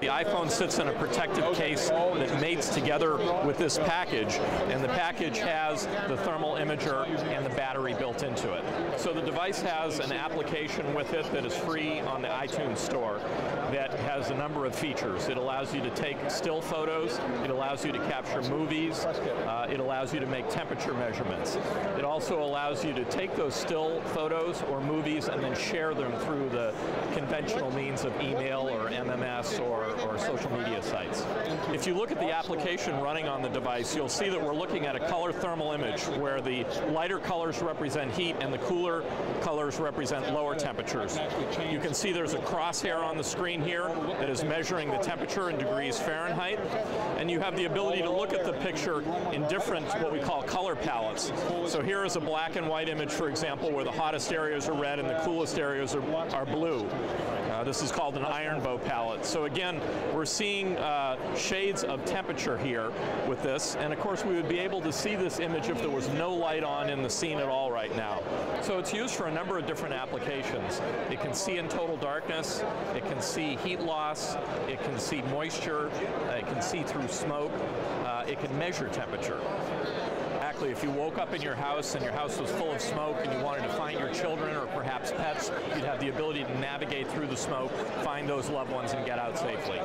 The iPhone sits in a protective case that mates together with this package, and the package has the thermal imager and the battery built into it. So the device has an application with it that is free on the iTunes Store that has a number of features. It allows you to take still photos, it allows you to capture movies, uh, it allows you to make temperature measurements. It also allows you to take those still photos or movies and then share them through the conventional means of email or MMS or or social media sites. If you look at the application running on the device, you'll see that we're looking at a color thermal image where the lighter colors represent heat and the cooler colors represent lower temperatures. You can see there's a crosshair on the screen here that is measuring the temperature in degrees Fahrenheit, and you have the ability to look at the picture in different, what we call color palettes. So here is a black and white image, for example, where the hottest areas are red and the coolest areas are, are blue. This is called an Ironbow palette. So again, we're seeing uh, shades of temperature here with this, and of course we would be able to see this image if there was no light on in the scene at all right now. So it's used for a number of different applications. It can see in total darkness, it can see heat loss, it can see moisture, uh, it can see through smoke, uh, it can measure temperature exactly. If you woke up in your house and your house was full of smoke and you wanted to find your children or perhaps pets, you'd have the ability to navigate through the smoke, find those loved ones, and get out safely.